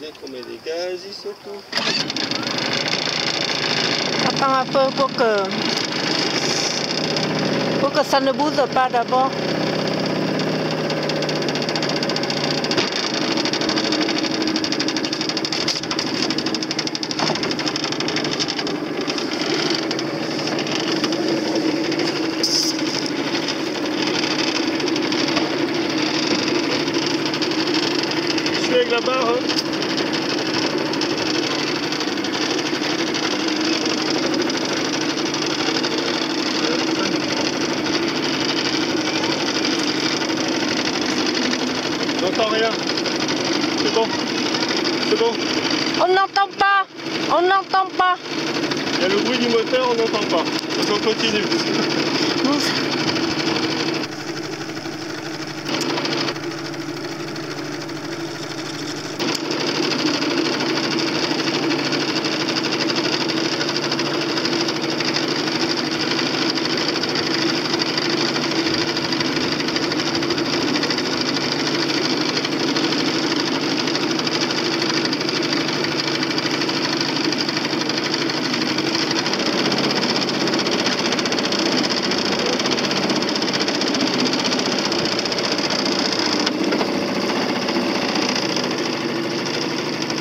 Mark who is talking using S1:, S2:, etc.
S1: met des gaz surtout.
S2: Attends un peu pour que, pour que ça ne bouge pas d'abord.
S1: Avec la barre. Hein. J'entends rien. C'est bon. C'est bon.
S2: On n'entend pas, on n'entend pas.
S1: Il y a le bruit du moteur, on n'entend pas. Donc on continue.